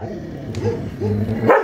Woo!